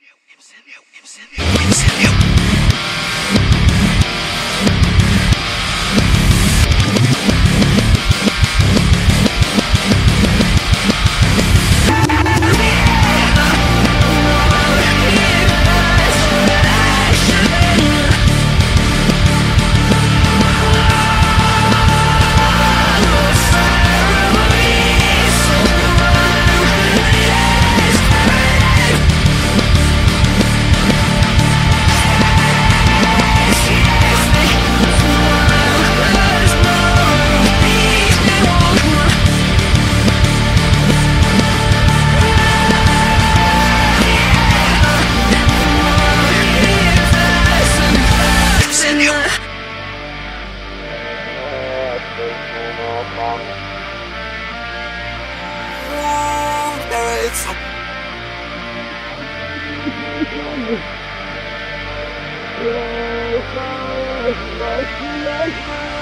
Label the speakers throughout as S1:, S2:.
S1: Send you, send you, send you. It's my Oh,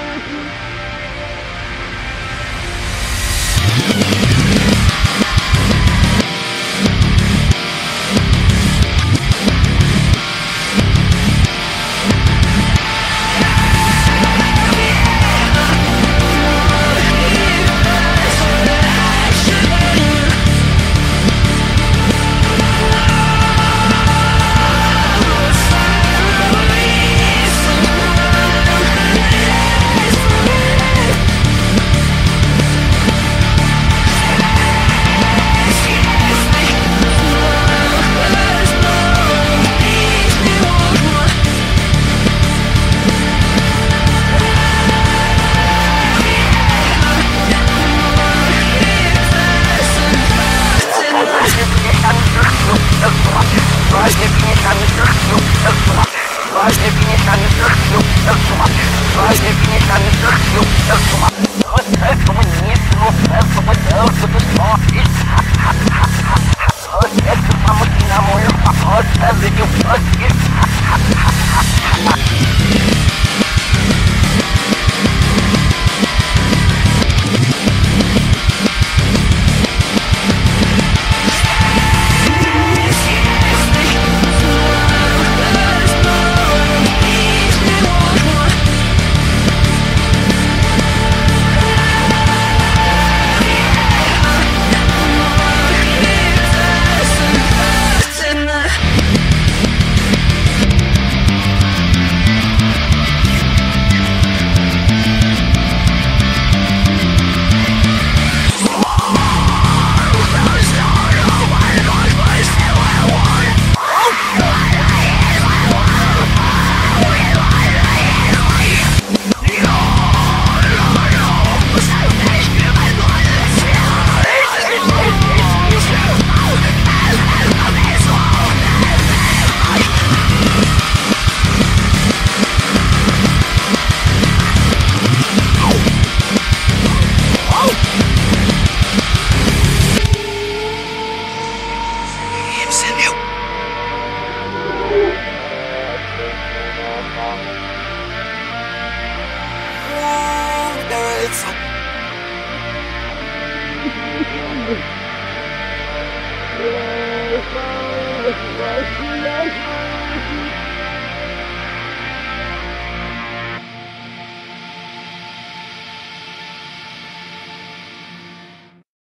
S1: Я не захочу, я с ума, я с ума не сну. 走